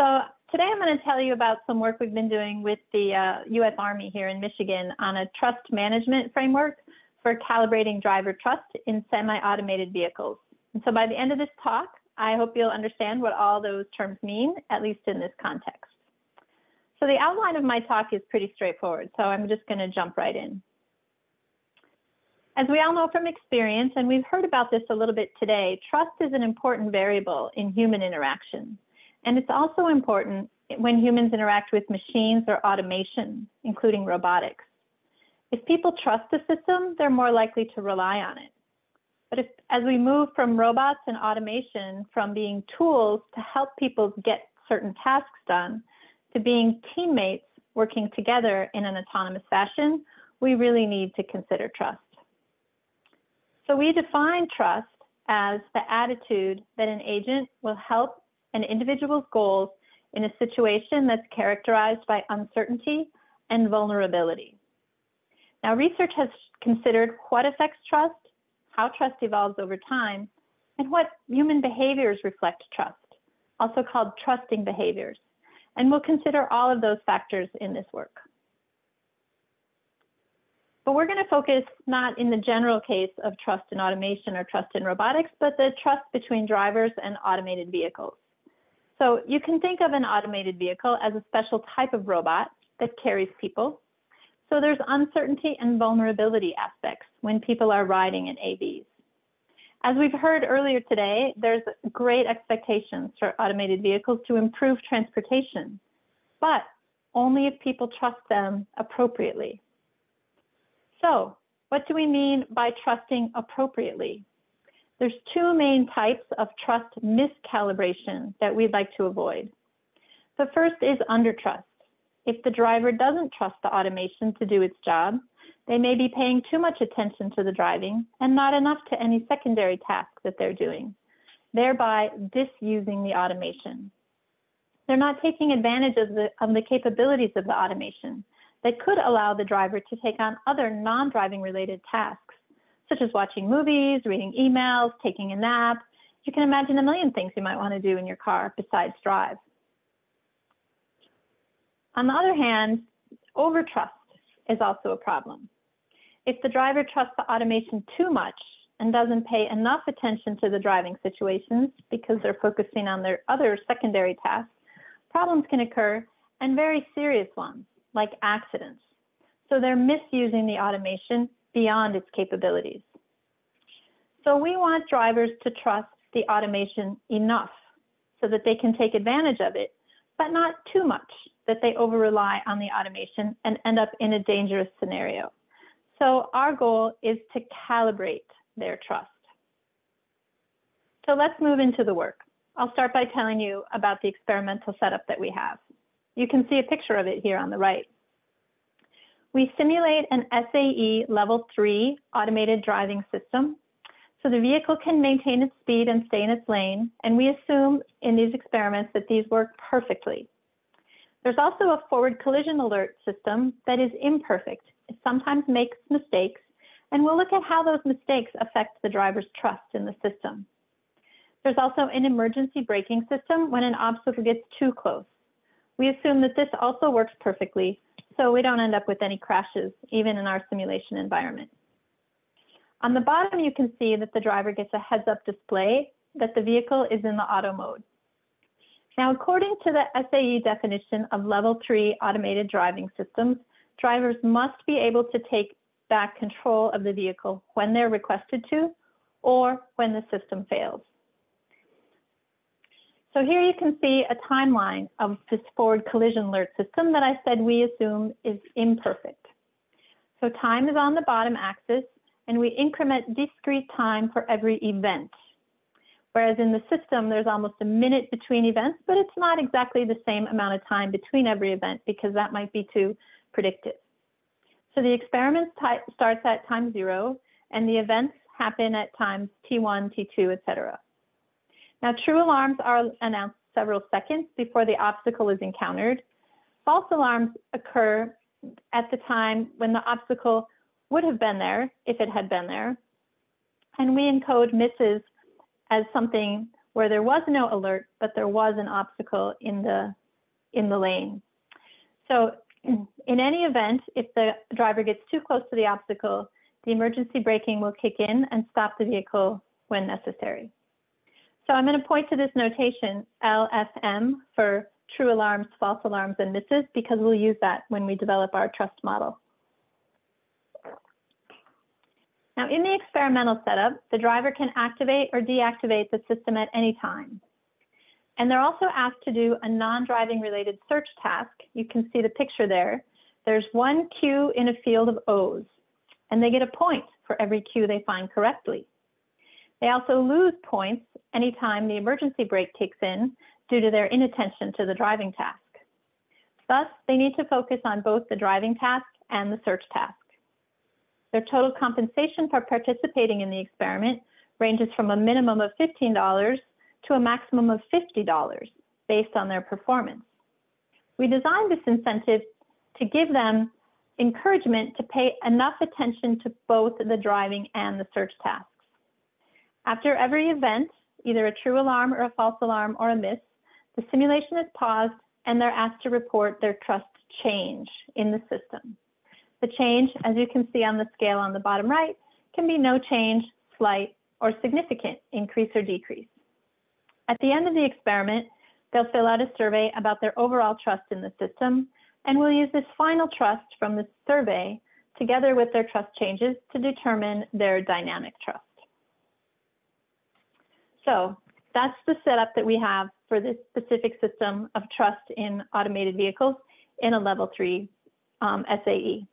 So today I'm going to tell you about some work we've been doing with the uh, U.S. Army here in Michigan on a trust management framework for calibrating driver trust in semi-automated vehicles. And so by the end of this talk, I hope you'll understand what all those terms mean, at least in this context. So the outline of my talk is pretty straightforward, so I'm just going to jump right in. As we all know from experience, and we've heard about this a little bit today, trust is an important variable in human interaction. And it's also important when humans interact with machines or automation, including robotics. If people trust the system, they're more likely to rely on it. But if, as we move from robots and automation from being tools to help people get certain tasks done to being teammates working together in an autonomous fashion, we really need to consider trust. So we define trust as the attitude that an agent will help an individual's goals in a situation that's characterized by uncertainty and vulnerability. Now, research has considered what affects trust, how trust evolves over time, and what human behaviors reflect trust, also called trusting behaviors. And we'll consider all of those factors in this work. But we're going to focus not in the general case of trust in automation or trust in robotics, but the trust between drivers and automated vehicles. So you can think of an automated vehicle as a special type of robot that carries people. So there's uncertainty and vulnerability aspects when people are riding in AVs. As we've heard earlier today, there's great expectations for automated vehicles to improve transportation, but only if people trust them appropriately. So what do we mean by trusting appropriately? There's two main types of trust miscalibration that we'd like to avoid. The first is undertrust. If the driver doesn't trust the automation to do its job, they may be paying too much attention to the driving and not enough to any secondary task that they're doing, thereby disusing the automation. They're not taking advantage of the, of the capabilities of the automation that could allow the driver to take on other non-driving related tasks, such as watching movies, reading emails, taking a nap. You can imagine a million things you might want to do in your car besides drive. On the other hand, overtrust is also a problem. If the driver trusts the automation too much and doesn't pay enough attention to the driving situations because they're focusing on their other secondary tasks, problems can occur and very serious ones like accidents. So they're misusing the automation beyond its capabilities. So we want drivers to trust the automation enough so that they can take advantage of it, but not too much that they over rely on the automation and end up in a dangerous scenario. So our goal is to calibrate their trust. So let's move into the work. I'll start by telling you about the experimental setup that we have. You can see a picture of it here on the right. We simulate an SAE level three automated driving system. So the vehicle can maintain its speed and stay in its lane. And we assume in these experiments that these work perfectly. There's also a forward collision alert system that is imperfect. It sometimes makes mistakes. And we'll look at how those mistakes affect the driver's trust in the system. There's also an emergency braking system when an obstacle gets too close. We assume that this also works perfectly, so we don't end up with any crashes, even in our simulation environment. On the bottom, you can see that the driver gets a heads up display that the vehicle is in the auto mode. Now, according to the SAE definition of level three automated driving systems, drivers must be able to take back control of the vehicle when they're requested to or when the system fails. So here you can see a timeline of this forward collision alert system that I said we assume is imperfect. So time is on the bottom axis and we increment discrete time for every event. Whereas in the system, there's almost a minute between events, but it's not exactly the same amount of time between every event because that might be too predictive. So the experiment starts at time zero and the events happen at times T1, T2, et cetera. Now, true alarms are announced several seconds before the obstacle is encountered. False alarms occur at the time when the obstacle would have been there if it had been there. And we encode misses as something where there was no alert, but there was an obstacle in the, in the lane. So in any event, if the driver gets too close to the obstacle, the emergency braking will kick in and stop the vehicle when necessary. So I'm going to point to this notation, LFM, for true alarms, false alarms, and misses, because we'll use that when we develop our trust model. Now, in the experimental setup, the driver can activate or deactivate the system at any time. And they're also asked to do a non-driving related search task. You can see the picture there. There's one Q in a field of O's, and they get a point for every Q they find correctly. They also lose points anytime the emergency brake kicks in due to their inattention to the driving task. Thus, they need to focus on both the driving task and the search task. Their total compensation for participating in the experiment ranges from a minimum of $15 to a maximum of $50 based on their performance. We designed this incentive to give them encouragement to pay enough attention to both the driving and the search tasks. After every event, either a true alarm or a false alarm or a miss, the simulation is paused and they're asked to report their trust change in the system. The change, as you can see on the scale on the bottom right, can be no change, slight, or significant increase or decrease. At the end of the experiment, they'll fill out a survey about their overall trust in the system, and we'll use this final trust from the survey together with their trust changes to determine their dynamic trust. So that's the setup that we have for this specific system of trust in automated vehicles in a level three um, SAE.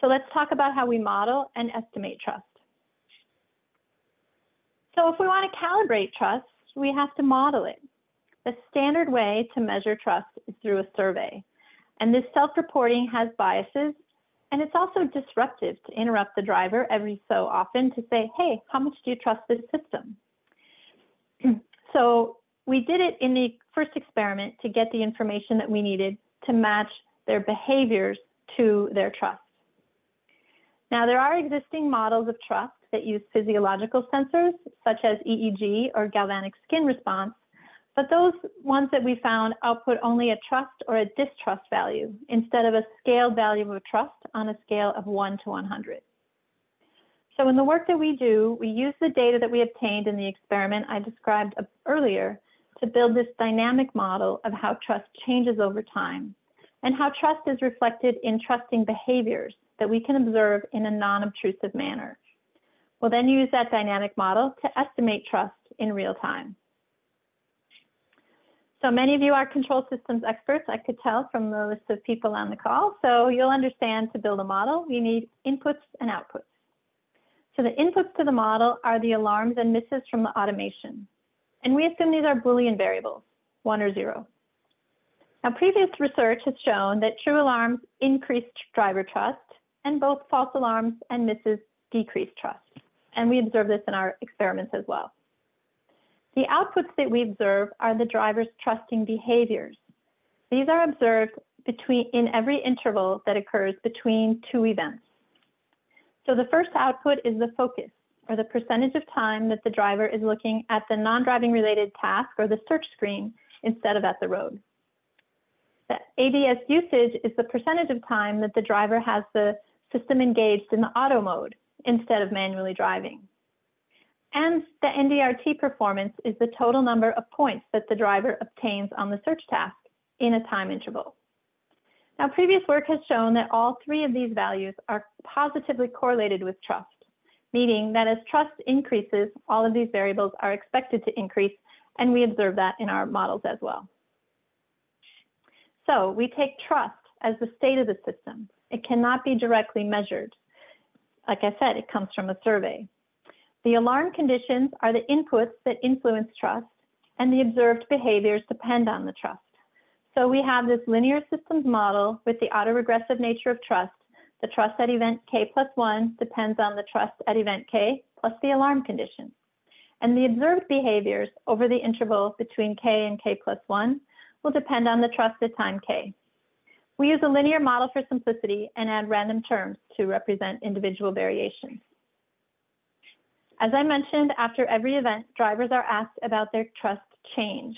So let's talk about how we model and estimate trust. So if we want to calibrate trust, we have to model it. The standard way to measure trust is through a survey. And this self-reporting has biases, and it's also disruptive to interrupt the driver every so often to say, hey, how much do you trust this system? So we did it in the first experiment to get the information that we needed to match their behaviors to their trust. Now, there are existing models of trust that use physiological sensors, such as EEG or galvanic skin response, but those ones that we found output only a trust or a distrust value instead of a scaled value of trust on a scale of 1 to 100. So in the work that we do, we use the data that we obtained in the experiment I described earlier to build this dynamic model of how trust changes over time and how trust is reflected in trusting behaviors that we can observe in a non-obtrusive manner. We'll then use that dynamic model to estimate trust in real time. So many of you are control systems experts, I could tell from the list of people on the call. So you'll understand to build a model, we need inputs and outputs. So the inputs to the model are the alarms and misses from the automation. And we assume these are Boolean variables, one or zero. Now, previous research has shown that true alarms increase driver trust and both false alarms and misses decrease trust. And we observe this in our experiments as well. The outputs that we observe are the driver's trusting behaviors. These are observed between in every interval that occurs between two events. So the first output is the focus, or the percentage of time that the driver is looking at the non-driving related task or the search screen instead of at the road. The ADS usage is the percentage of time that the driver has the system engaged in the auto mode instead of manually driving. And the NDRT performance is the total number of points that the driver obtains on the search task in a time interval. Now, previous work has shown that all three of these values are positively correlated with trust, meaning that as trust increases, all of these variables are expected to increase, and we observe that in our models as well. So we take trust as the state of the system. It cannot be directly measured. Like I said, it comes from a survey. The alarm conditions are the inputs that influence trust, and the observed behaviors depend on the trust. So we have this linear systems model with the autoregressive nature of trust. The trust at event k plus 1 depends on the trust at event k plus the alarm condition. And the observed behaviors over the interval between k and k plus 1 will depend on the trust at time k. We use a linear model for simplicity and add random terms to represent individual variations. As I mentioned, after every event, drivers are asked about their trust change.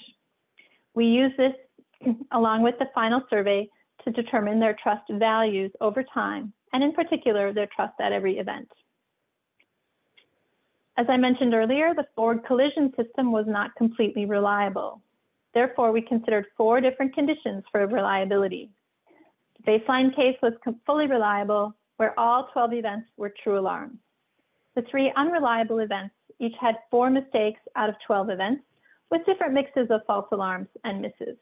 We use this along with the final survey to determine their trust values over time, and in particular, their trust at every event. As I mentioned earlier, the forward collision system was not completely reliable. Therefore, we considered four different conditions for reliability. The baseline case was fully reliable, where all 12 events were true alarms. The three unreliable events each had four mistakes out of 12 events, with different mixes of false alarms and misses.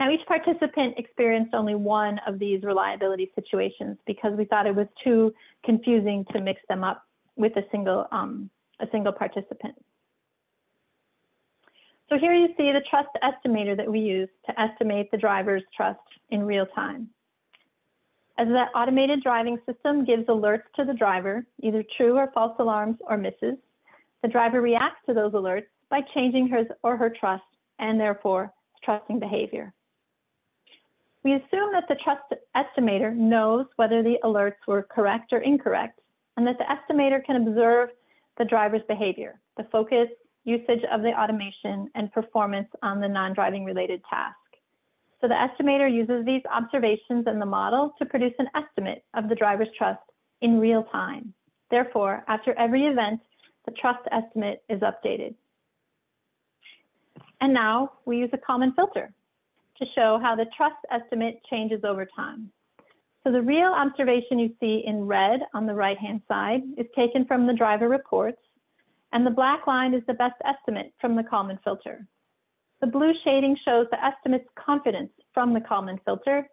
Now, each participant experienced only one of these reliability situations because we thought it was too confusing to mix them up with a single, um, a single participant. So here you see the trust estimator that we use to estimate the driver's trust in real time. As the automated driving system gives alerts to the driver, either true or false alarms or misses, the driver reacts to those alerts by changing his or her trust and therefore trusting behavior. We assume that the trust estimator knows whether the alerts were correct or incorrect, and that the estimator can observe the driver's behavior, the focus, usage of the automation, and performance on the non-driving related task. So the estimator uses these observations and the model to produce an estimate of the driver's trust in real time. Therefore, after every event, the trust estimate is updated. And now we use a Kalman filter to show how the trust estimate changes over time. So the real observation you see in red on the right-hand side is taken from the driver reports, and the black line is the best estimate from the Kalman filter. The blue shading shows the estimate's confidence from the Kalman filter,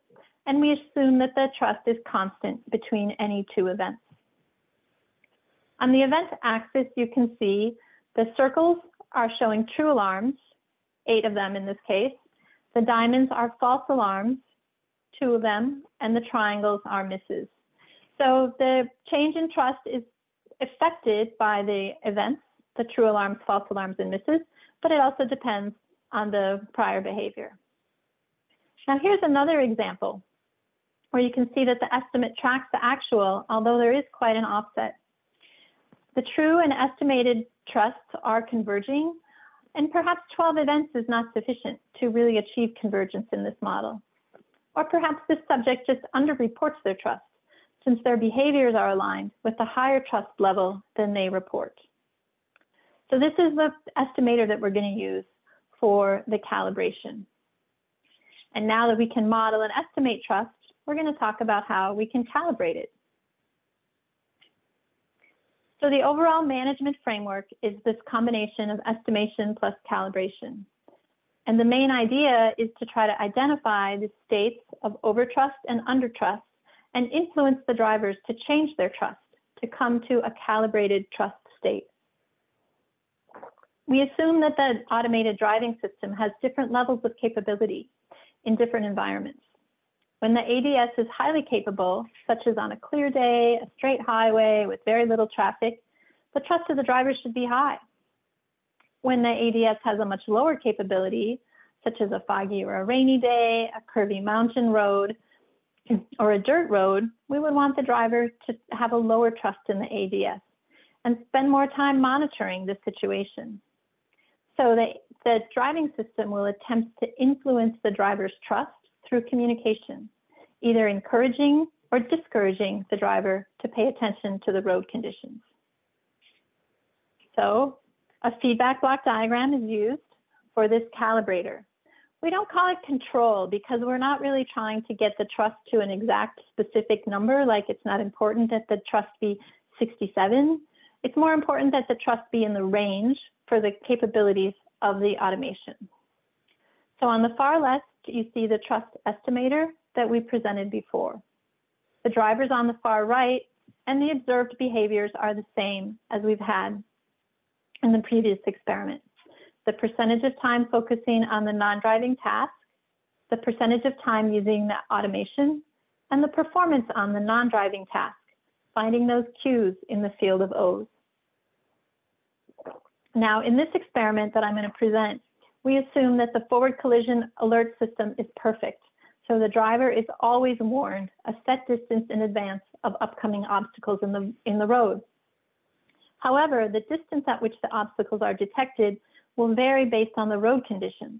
and we assume that the trust is constant between any two events. On the event axis, you can see the circles are showing true alarms, eight of them in this case, the diamonds are false alarms, two of them, and the triangles are misses. So the change in trust is affected by the events, the true alarms, false alarms, and misses, but it also depends on the prior behavior. Now here's another example where you can see that the estimate tracks the actual, although there is quite an offset. The true and estimated trusts are converging, and perhaps 12 events is not sufficient to really achieve convergence in this model. Or perhaps this subject just underreports their trust, since their behaviors are aligned with a higher trust level than they report. So this is the estimator that we're going to use for the calibration. And now that we can model and estimate trust, we're going to talk about how we can calibrate it. So the overall management framework is this combination of estimation plus calibration. And the main idea is to try to identify the states of overtrust and undertrust and influence the drivers to change their trust to come to a calibrated trust state. We assume that the automated driving system has different levels of capability in different environments. When the ADS is highly capable, such as on a clear day, a straight highway with very little traffic, the trust of the driver should be high. When the ADS has a much lower capability, such as a foggy or a rainy day, a curvy mountain road, or a dirt road, we would want the driver to have a lower trust in the ADS and spend more time monitoring the situation. So the, the driving system will attempt to influence the driver's trust through communication, either encouraging or discouraging the driver to pay attention to the road conditions. So a feedback block diagram is used for this calibrator. We don't call it control because we're not really trying to get the trust to an exact specific number, like it's not important that the trust be 67. It's more important that the trust be in the range for the capabilities of the automation. So on the far left, you see the trust estimator that we presented before. The drivers on the far right and the observed behaviors are the same as we've had in the previous experiment. The percentage of time focusing on the non-driving task, the percentage of time using the automation, and the performance on the non-driving task, finding those cues in the field of O's. Now, in this experiment that I'm going to present, we assume that the forward collision alert system is perfect. So the driver is always warned a set distance in advance of upcoming obstacles in the, in the road. However, the distance at which the obstacles are detected will vary based on the road conditions.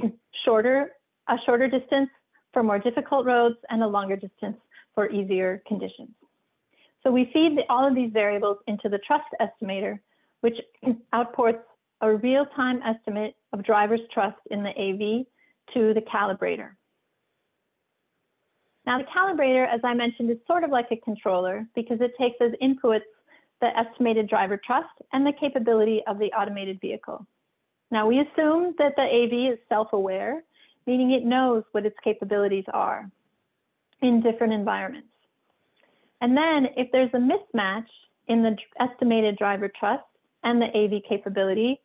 shorter, a shorter distance for more difficult roads and a longer distance for easier conditions. So we feed the, all of these variables into the trust estimator, which outputs a real-time estimate of driver's trust in the AV to the calibrator. Now the calibrator, as I mentioned, is sort of like a controller because it takes as inputs the estimated driver trust and the capability of the automated vehicle. Now we assume that the AV is self-aware, meaning it knows what its capabilities are in different environments. And then if there's a mismatch in the estimated driver trust and the AV capability,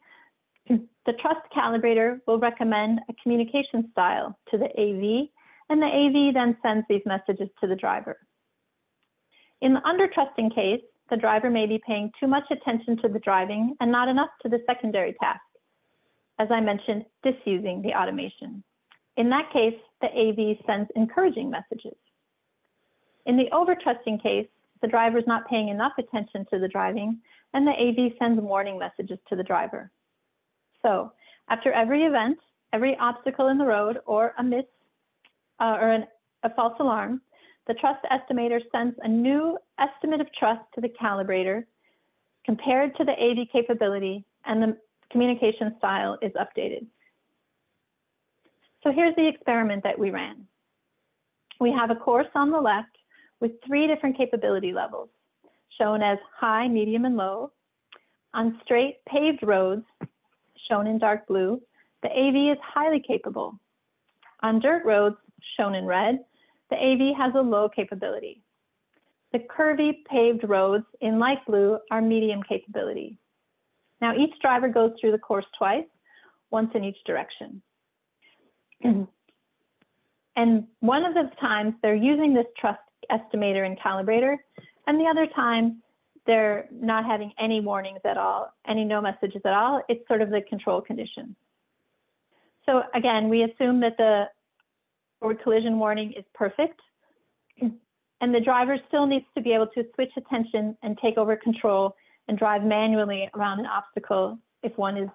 the trust calibrator will recommend a communication style to the AV, and the AV then sends these messages to the driver. In the under-trusting case, the driver may be paying too much attention to the driving and not enough to the secondary task. As I mentioned, disusing the automation. In that case, the AV sends encouraging messages. In the over-trusting case, the driver is not paying enough attention to the driving, and the AV sends warning messages to the driver. So after every event, every obstacle in the road or a miss uh, or an, a false alarm, the trust estimator sends a new estimate of trust to the calibrator compared to the AV capability and the communication style is updated. So here's the experiment that we ran. We have a course on the left with three different capability levels, shown as high, medium, and low. On straight paved roads, shown in dark blue, the AV is highly capable. On dirt roads, shown in red, the AV has a low capability. The curvy paved roads in light blue are medium capability. Now each driver goes through the course twice, once in each direction. and one of the times they're using this trust estimator and calibrator, and the other time they're not having any warnings at all, any no messages at all. It's sort of the control condition. So again, we assume that the forward collision warning is perfect. And the driver still needs to be able to switch attention and take over control and drive manually around an obstacle if one is,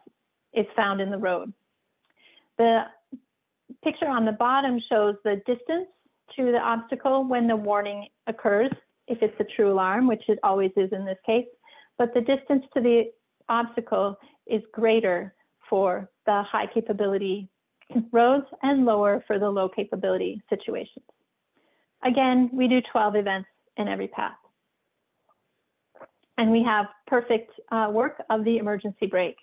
is found in the road. The picture on the bottom shows the distance to the obstacle when the warning occurs, if it's a true alarm, which it always is in this case. But the distance to the obstacle is greater for the high capability roads and lower for the low capability situations. Again, we do 12 events in every path. And we have perfect uh, work of the emergency brake.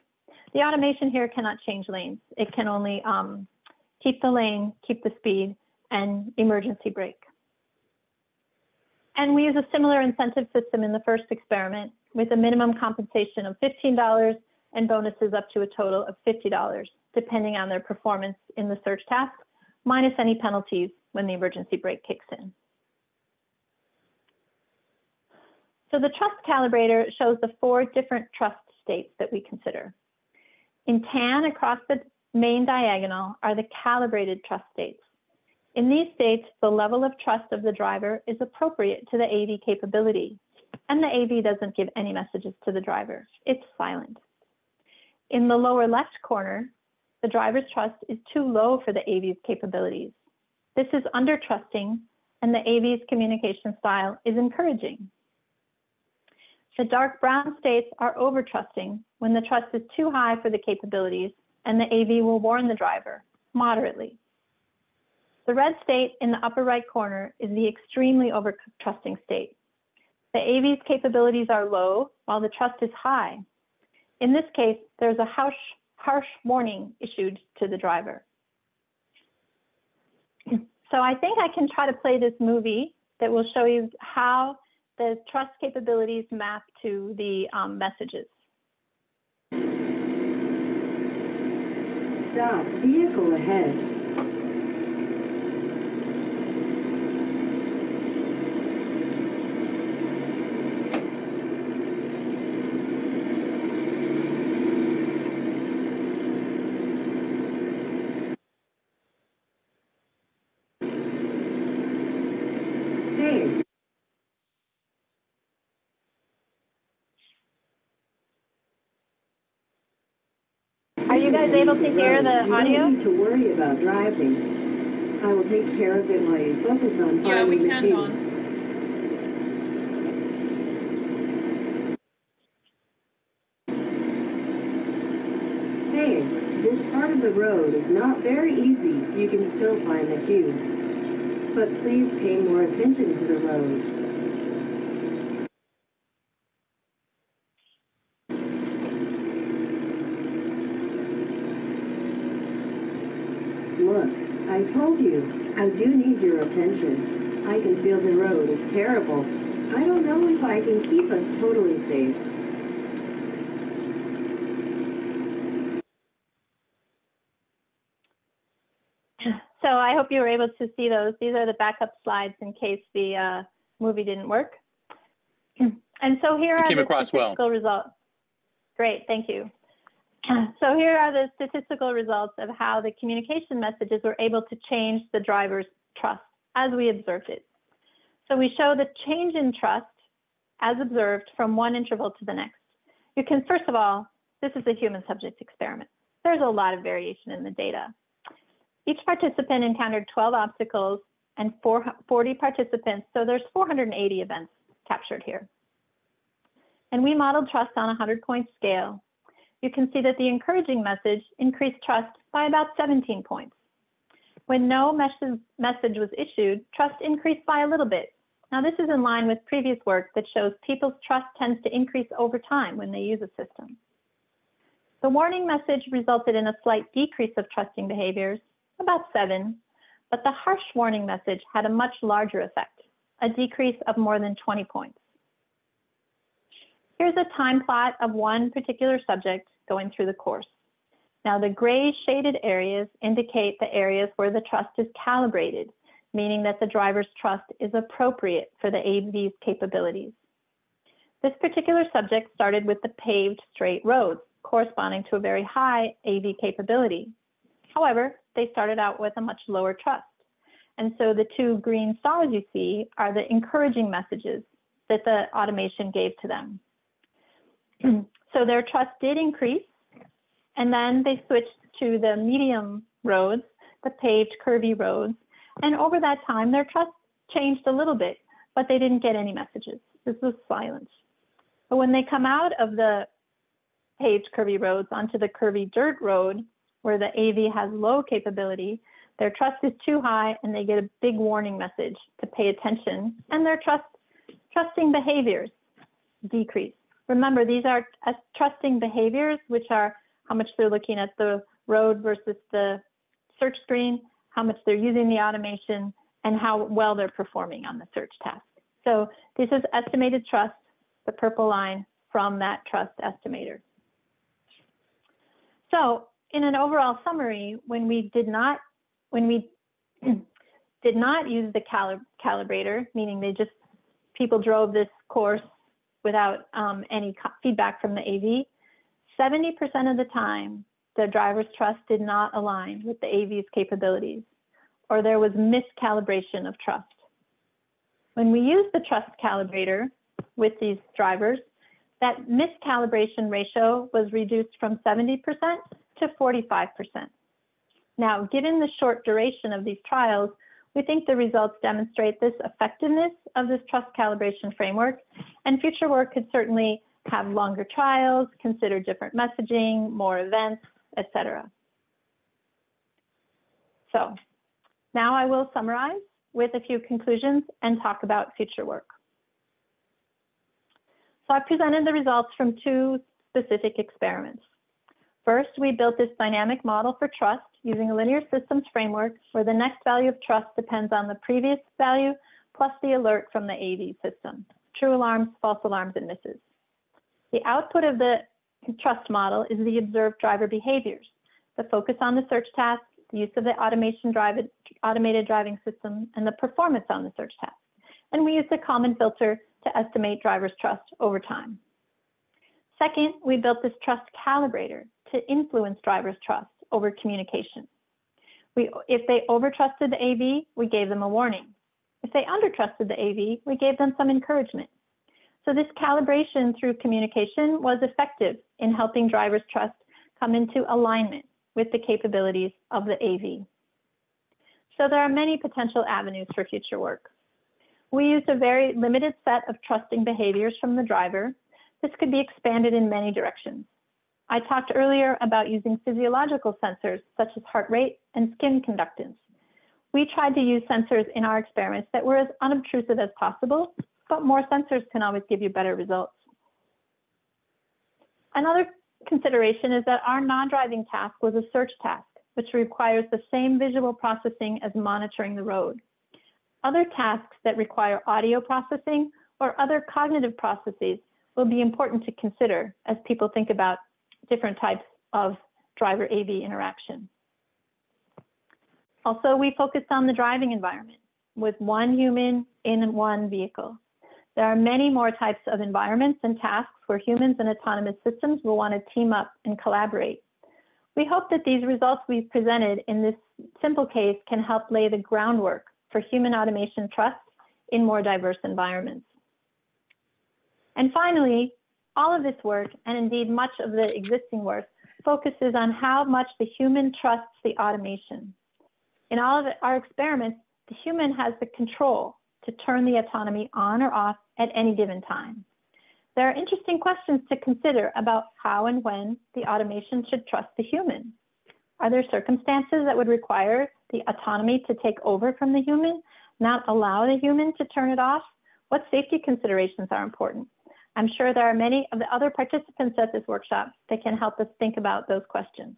The automation here cannot change lanes. It can only um, keep the lane, keep the speed, and emergency brake. And we use a similar incentive system in the first experiment with a minimum compensation of $15 and bonuses up to a total of $50 depending on their performance in the search task, minus any penalties when the emergency brake kicks in. So the trust calibrator shows the four different trust states that we consider. In tan across the main diagonal are the calibrated trust states. In these states, the level of trust of the driver is appropriate to the AV capability, and the AV doesn't give any messages to the driver. It's silent. In the lower left corner, the driver's trust is too low for the AV's capabilities. This is under-trusting, and the AV's communication style is encouraging. The dark brown states are over-trusting when the trust is too high for the capabilities, and the AV will warn the driver moderately. The red state in the upper right corner is the extremely over-trusting state. The AV's capabilities are low while the trust is high. In this case, there's a harsh harsh warning issued to the driver. So I think I can try to play this movie that will show you how the trust capabilities map to the um, messages. Stop, vehicle ahead. Are you guys able to hear the audio? You audio? don't need to worry about driving. I will take care of it while you focus on Yeah, we finding the can, keys. Dawn. Hey, this part of the road is not very easy. You can still find the cues. But please pay more attention to the road. Look, I told you, I do need your attention. I can feel the road is terrible. I don't know if I can keep us totally safe. So I hope you were able to see those. These are the backup slides in case the uh, movie didn't work. And so here It are came the across well. statistical results. Great, thank you. So here are the statistical results of how the communication messages were able to change the driver's trust as we observed it. So we show the change in trust as observed from one interval to the next. You can, first of all, this is a human subject experiment. There's a lot of variation in the data. Each participant encountered 12 obstacles and 40 participants, so there's 480 events captured here. And we modeled trust on a 100 point scale. You can see that the encouraging message increased trust by about 17 points. When no message, was issued, trust increased by a little bit. Now this is in line with previous work that shows people's trust tends to increase over time when they use a system. The warning message resulted in a slight decrease of trusting behaviors, about seven, but the harsh warning message had a much larger effect, a decrease of more than 20 points. Here's a time plot of one particular subject going through the course. Now the gray shaded areas indicate the areas where the trust is calibrated, meaning that the driver's trust is appropriate for the AV's capabilities. This particular subject started with the paved straight roads, corresponding to a very high AV capability. However, they started out with a much lower trust. And so the two green stars you see are the encouraging messages that the automation gave to them. So their trust did increase, and then they switched to the medium roads, the paved curvy roads. And over that time, their trust changed a little bit, but they didn't get any messages. This was silence. But when they come out of the paved curvy roads onto the curvy dirt road, where the AV has low capability, their trust is too high and they get a big warning message to pay attention and their trust, trusting behaviors decrease. Remember, these are trusting behaviors, which are how much they're looking at the road versus the search screen, how much they're using the automation, and how well they're performing on the search task. So this is estimated trust, the purple line from that trust estimator. So in an overall summary, when we did not, when we did not use the cali calibrator, meaning they just, people drove this course without um, any feedback from the AV, 70% of the time, the driver's trust did not align with the AV's capabilities, or there was miscalibration of trust. When we use the trust calibrator with these drivers, that miscalibration ratio was reduced from 70% to 45%. Now, given the short duration of these trials, we think the results demonstrate this effectiveness of this trust calibration framework, and future work could certainly have longer trials, consider different messaging, more events, etc. So now I will summarize with a few conclusions and talk about future work. So I presented the results from two specific experiments. First, we built this dynamic model for trust using a linear systems framework where the next value of trust depends on the previous value plus the alert from the AV system, true alarms, false alarms, and misses. The output of the trust model is the observed driver behaviors, the focus on the search task, the use of the automation drive, automated driving system, and the performance on the search task. And we used a Kalman filter to estimate driver's trust over time. Second, we built this trust calibrator to influence driver's trust over communication. We, if they overtrusted the AV, we gave them a warning. If they undertrusted the AV, we gave them some encouragement. So this calibration through communication was effective in helping drivers trust come into alignment with the capabilities of the AV. So there are many potential avenues for future work. We used a very limited set of trusting behaviors from the driver. This could be expanded in many directions. I talked earlier about using physiological sensors such as heart rate and skin conductance. We tried to use sensors in our experiments that were as unobtrusive as possible, but more sensors can always give you better results. Another consideration is that our non-driving task was a search task, which requires the same visual processing as monitoring the road. Other tasks that require audio processing or other cognitive processes will be important to consider as people think about different types of driver AV interaction. Also, we focused on the driving environment with one human in one vehicle. There are many more types of environments and tasks where humans and autonomous systems will want to team up and collaborate. We hope that these results we've presented in this simple case can help lay the groundwork for human automation trust in more diverse environments. And finally, all of this work, and indeed much of the existing work, focuses on how much the human trusts the automation. In all of our experiments, the human has the control to turn the autonomy on or off at any given time. There are interesting questions to consider about how and when the automation should trust the human. Are there circumstances that would require the autonomy to take over from the human, not allow the human to turn it off? What safety considerations are important? I'm sure there are many of the other participants at this workshop that can help us think about those questions.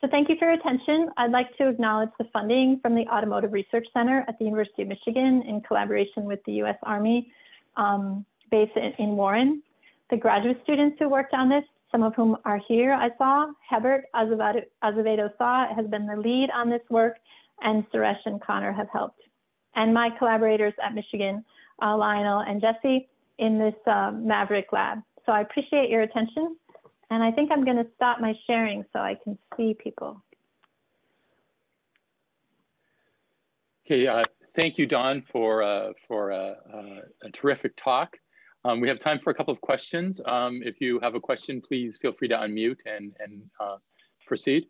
So thank you for your attention. I'd like to acknowledge the funding from the Automotive Research Center at the University of Michigan in collaboration with the U.S. Army um, in, in Warren. The graduate students who worked on this, some of whom are here, I saw, Hebert Azevedo Sa has been the lead on this work, and Suresh and Connor have helped. And my collaborators at Michigan, uh, Lionel and Jesse, in this uh, MAVRIC lab. So I appreciate your attention. And I think I'm going to stop my sharing so I can see people. Okay, uh, thank you, Dawn, for, uh, for uh, uh, a terrific talk. Um, we have time for a couple of questions. Um, if you have a question, please feel free to unmute and, and uh, proceed.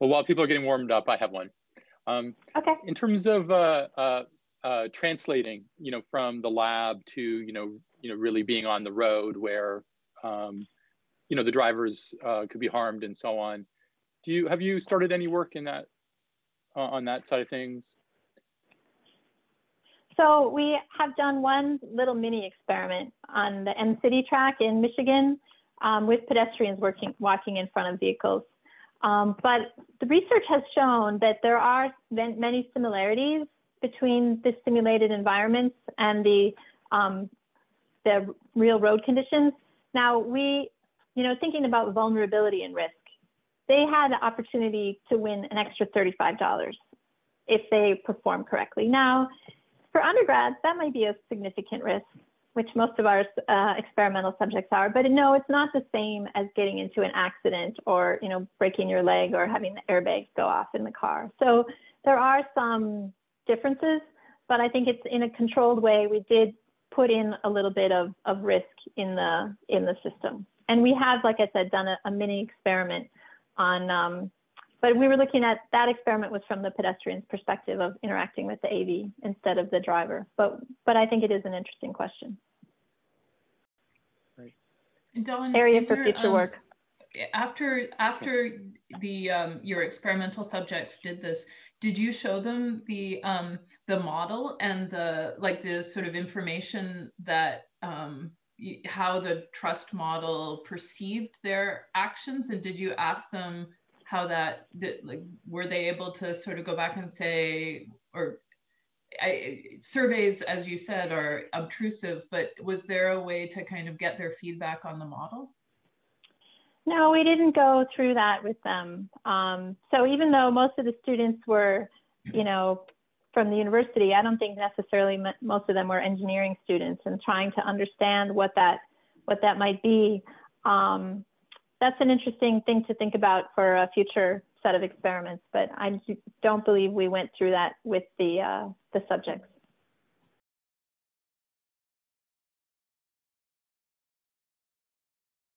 Well, while people are getting warmed up, I have one. Um, okay. In terms of uh, translating, you know, from the lab to, you know, you know, really being on the road where um, you know, the drivers uh, could be harmed and so on. Do you have you started any work in that uh, on that side of things? So we have done one little mini experiment on the Mcity track in Michigan um, with pedestrians working walking in front of vehicles. Um, but the research has shown that there are many similarities between the simulated environments and the um, the real road conditions. Now we, you know, thinking about vulnerability and risk, they had the opportunity to win an extra $35 if they perform correctly. Now, for undergrads, that might be a significant risk, which most of our uh, experimental subjects are. But no, it's not the same as getting into an accident or, you know, breaking your leg or having the airbags go off in the car. So there are some differences, but I think it's in a controlled way. We did put in a little bit of, of risk in the in the system. And we have, like I said, done a, a mini experiment on, um, but we were looking at that experiment was from the pedestrian's perspective of interacting with the AV instead of the driver. But but I think it is an interesting question. Right. Dawn, area for future um, work. After after the um, your experimental subjects did this, did you show them the um, the model and the like the sort of information that um, how the trust model perceived their actions? And did you ask them how that did like were they able to sort of go back and say or I, surveys as you said are obtrusive but was there a way to kind of get their feedback on the model no, we didn't go through that with them. Um, so even though most of the students were, you know, from the university, I don't think necessarily most of them were engineering students and trying to understand what that what that might be. Um, that's an interesting thing to think about for a future set of experiments, but I don't believe we went through that with the uh, the subjects.